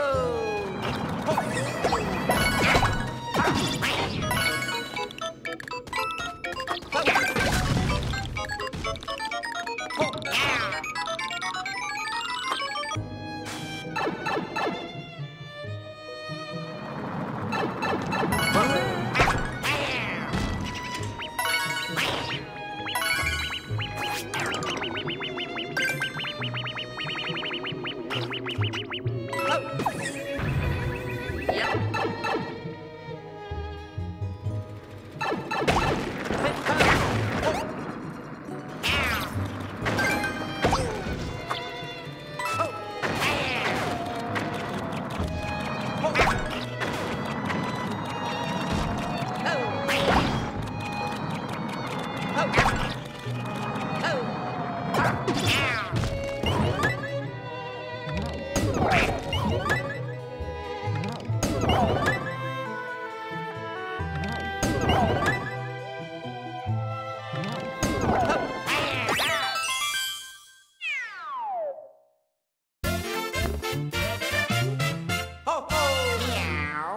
Oh! Oh! Ho, ho! Meow.